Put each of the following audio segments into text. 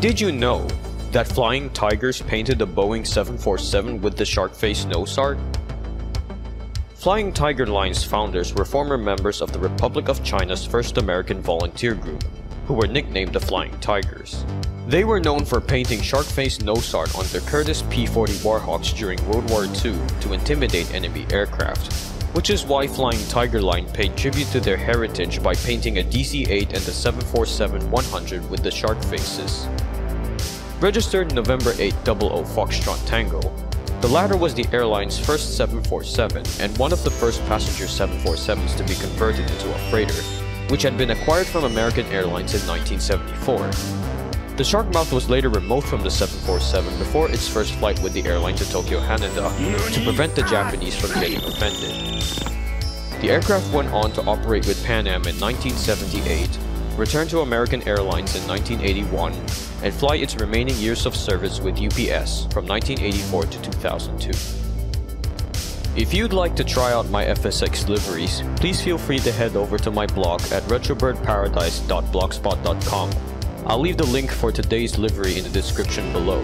Did you know that Flying Tigers painted the Boeing 747 with the shark face nose art? Flying Tiger Line's founders were former members of the Republic of China's first American volunteer group, who were nicknamed the Flying Tigers. They were known for painting shark face nose art on their Curtiss P-40 Warhawks during World War II to intimidate enemy aircraft, which is why Flying Tiger Line paid tribute to their heritage by painting a DC-8 and a 747-100 with the shark faces. Registered November 8 00 Foxtrot Tango, the latter was the airline's first 747 and one of the first passenger 747s to be converted into a freighter, which had been acquired from American Airlines in 1974. The Sharkmouth was later removed from the 747 before its first flight with the airline to Tokyo, Haneda, to prevent the Japanese from getting offended. The aircraft went on to operate with Pan Am in 1978, returned to American Airlines in 1981, and fly its remaining years of service with UPS from 1984 to 2002. If you'd like to try out my FSX liveries, please feel free to head over to my blog at retrobirdparadise.blogspot.com. I'll leave the link for today's livery in the description below.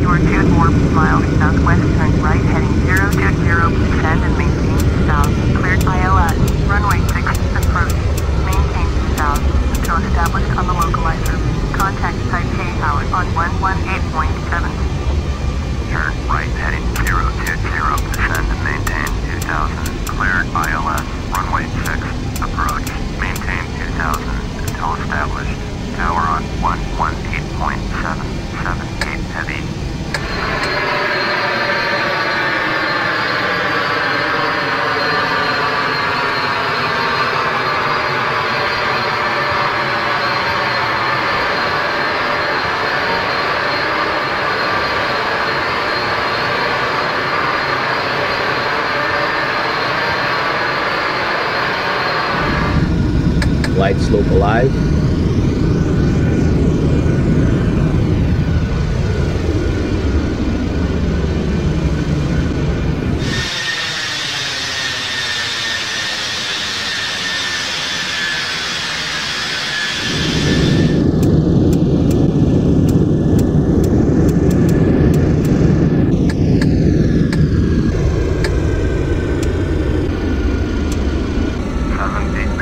Your jet warp miles southwest turn right heading 0 jet 0 descend and maintain 118.778 heavy Glide slope alive.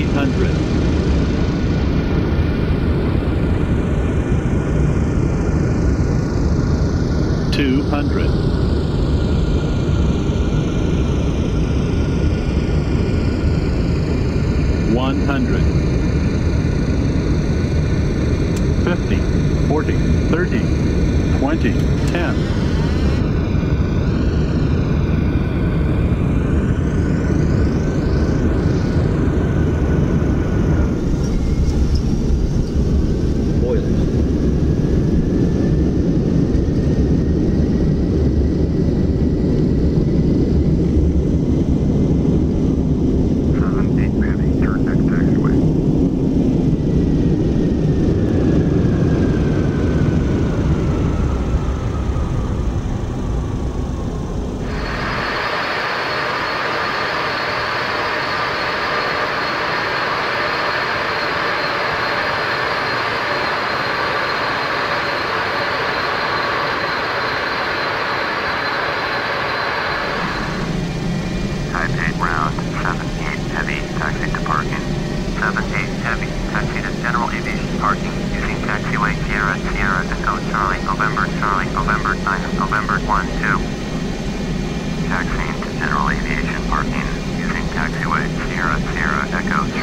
800. Two hundred. One hundred. Fifty. Forty. Thirty. Twenty. Ten. Taxiway Sierra Sierra Echo Charlie November Charlie November 9 November 1 2. Taxiing to general aviation parking using taxiway Sierra Sierra Echo Charlie.